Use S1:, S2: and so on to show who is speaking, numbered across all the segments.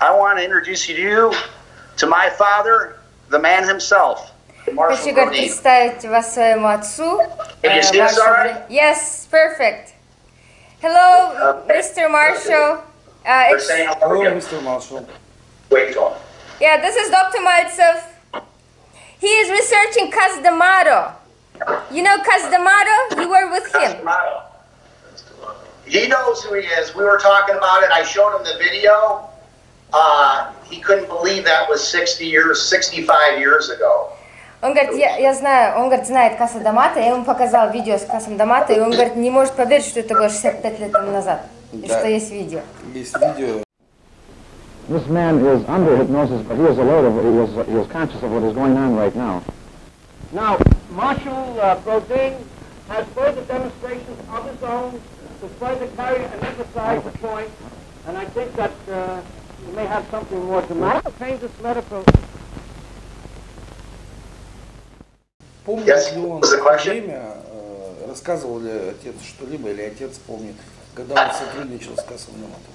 S1: I want to introduce you to my father, the man himself.
S2: Хочу представить вас своему отцу. Yes, perfect. Hello.
S1: Uh,
S2: Mr. Marshall. Uh, it's...
S1: Hello,
S3: Mr. Marshall.
S1: Wait on.
S2: Yeah, this is Dr. Maltsev. He is researching Cus D'Amato. You know Cus D'Amato? You were with him.
S1: He knows who he is. We were talking about it. I showed him the video. Uh, he couldn't believe that was 60 years, 65 years ago.
S2: Он говорит, я, я знаю, он говорит, знает Каса Дамата, я ему показал видео с Касом Дамата, и он говорит, не может поверить, что это было 65 лет тому назад,
S3: да.
S2: что есть видео.
S3: Есть видео.
S4: This man is under hypnosis, but he is alert of, he is, he is conscious of what is going on right now.
S5: Now, Marshal uh, Brodien has further demonstrations of his own to further carry and emphasize the point, and I think that uh, you may have something more tonight. Change this letter from.
S1: Yes.
S3: Э, рассказывал ли отец что-либо, или отец помнит, когда он сотрудничал с кассовым ремонтом?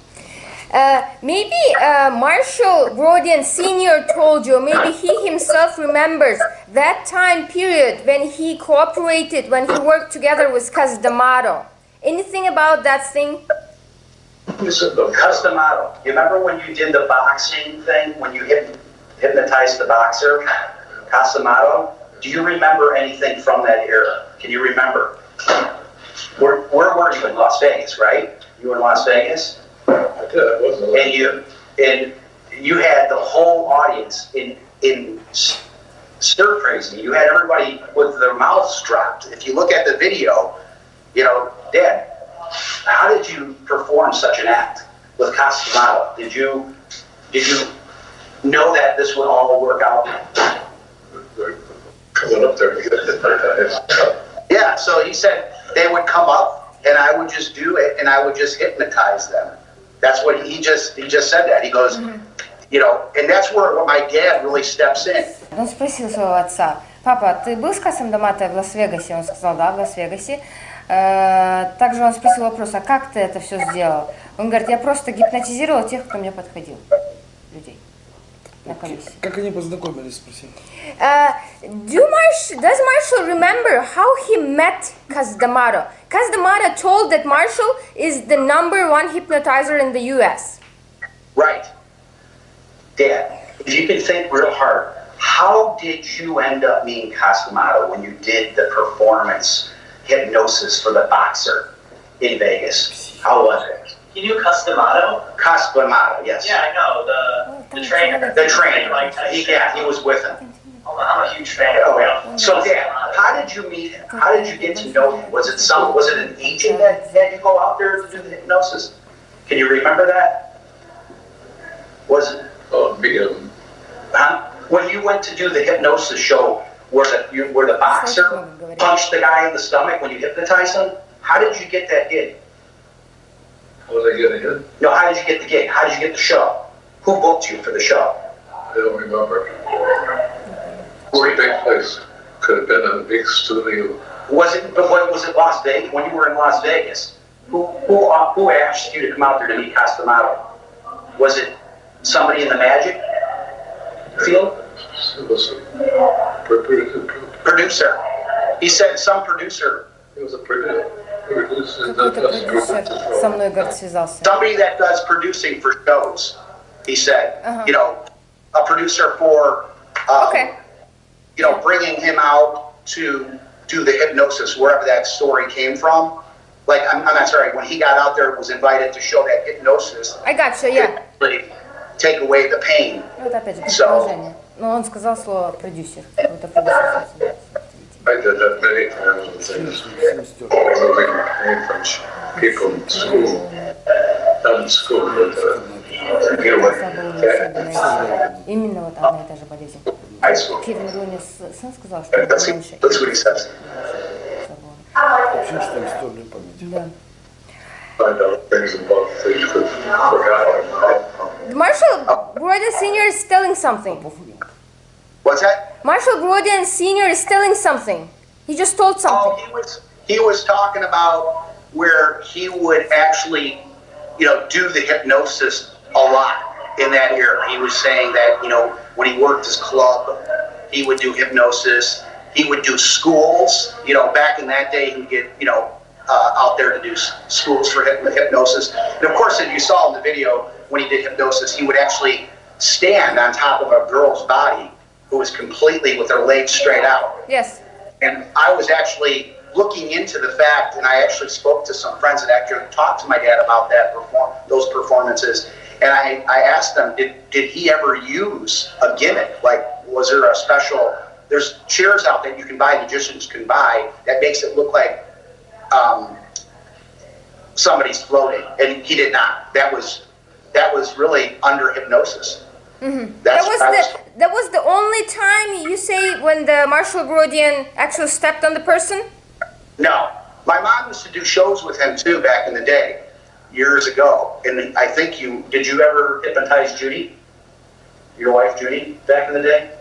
S2: Uh, э, maybe uh, Marshall Brodien Sr. told you, maybe he himself remembers that time period when he cooperated, when he worked together with Cus D'Amato. Anything about that thing?
S1: Cus D'Amato. You remember when you did the boxing thing, when you hypnotized the boxer, Cus D'Amato? Do you remember anything from that era? Can you remember? Where, where were you in Las Vegas, right? You were in Las Vegas?
S6: I did, I wasn't.
S1: And you, and you had the whole audience in, in stir crazy. You had everybody with their mouths dropped. If you look at the video, you know, Dad, how did you perform such an act with Cus D'Amato? Did you did you know that this would all work out?
S6: Coming up there
S1: Yeah. So he said they would come up, and I would just do it, and I would just hypnotize them. That's what he just he just said that. He goes, mm-hmm. you know, and that's where, where my dad really steps in.
S2: Он спросил своего отца. Папа, ты был с Касом Дамато в Лас-Вегасе? Он сказал, да, в Лас-Вегасе. Э, Также он спросил вопрос, а как ты это все сделал? Он говорит, я просто гипнотизировал тех, кто мне подходил, людей на комиссии.
S3: Как они познакомились, спросил?
S2: Uh, do Marsh, does Marshall remember how he met Cazdamato? Cazdamato told that Marshall is the number one hypnotizer in the U.S.
S1: Right. Dad, if you can think real hard, did you end up meeting Cus D'Amato when you did the performance hypnosis for the boxer in Vegas? How was it?
S7: You knew Cus D'Amato?
S1: Costamato, yes.
S7: Yeah, I know. The the trainer.
S1: The trainer.
S7: Like
S1: He, yeah, he was with him.
S7: I'm a huge fan.
S1: Oh, yeah. So, yeah, how did you meet him? How did you get to know him? Was it some? Was it an agent that had you go out there to do the hypnosis? Can you remember that? Was it?
S6: Oh, me, um,
S1: Huh? When you went to do the hypnosis show, where the you, where the boxer punched the guy in the stomach when you hypnotized him, how did you get that gig?
S6: how was I getting in?
S1: No, how did you get the gig? How did you get the show? Who booked you for the show?
S6: I don't remember. It was a big place. Could have been a big studio.
S1: Was it? But what was it? Las Vegas? When you were in Las Vegas, who who uh, who asked you to come out there to meet Cus D'Amato? Was it somebody in the magic field?
S6: It was a producer.
S1: Producer. He said some producer,
S6: It was a producer. Producer.
S2: Какой-то
S6: that does
S2: продюсер
S6: producer.
S2: со мной, говорит, связался.
S1: somebody that does producing for shows. He said,
S2: Uh-huh.
S1: you know, a producer for, um,
S2: Okay.
S1: you know, bringing him out to do the hypnosis wherever that story came from. Like, I'm, I'm not sorry, when he got out there, was invited to show that hypnosis,
S2: I got you, yeah.
S1: really take away the pain.
S2: Вот опять же,
S1: So-
S2: Ну, он сказал слово продюсер. Вот такое Это Именно вот одна и та же болезнь. Кевин Руни сам сказал, что
S1: это
S2: раньше.
S3: Вообще, что история памяти.
S2: Да.
S6: Маршал, out things about things you could forgot.
S2: Marshall Brodien Sr. is telling something.
S1: What's that?
S2: Marshall Brodien Sr. is telling something. He just told
S1: Oh,
S2: something.
S1: he was, he was talking about where he would actually, you know, do the hypnosis a lot. in that era. He was saying that, you know, when he worked his club, he would do hypnosis. He would do schools. You know, back in that day, he'd get, you know, uh, out there to do schools for hypnosis. And of course, as you saw in the video, when he did hypnosis, he would actually stand on top of a girl's body who was completely with her legs straight out.
S2: Yes.
S1: And I was actually looking into the fact, and I actually spoke to some friends that actually talked to my dad about that perform those performances. And I, I asked them, did, did he ever use a gimmick? Like, was there a special? There's chairs out there you can buy, magicians can buy, that makes it look like um, somebody's floating, and he did not. That was that was really under hypnosis.
S2: Mm-hmm.
S1: That
S2: was the that was the only time you say when the Marshall Brodien actually stepped on the person.
S1: No. My mom used to do shows with him too back in the day, years ago. And I think you did you ever hypnotize Judy? Your wife Judy back in the day?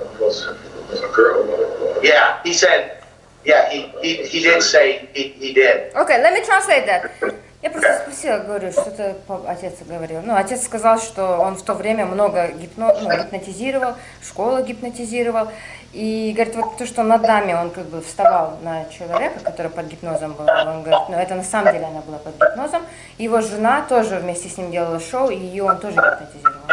S6: It was, a girl, but it was.
S1: Yeah, he said yeah, he, he, he did say he, he did.
S2: Okay, let me translate that. Я просто спросила, говорю, что-то отец говорил. Ну, отец сказал, что он в то время много гипно, ну, гипнотизировал, школу гипнотизировал. И говорит, вот то, что над нами он как бы вставал на человека, который под гипнозом был, он говорит, ну это на самом деле она была под гипнозом. Его жена тоже вместе с ним делала шоу, и ее он тоже гипнотизировал.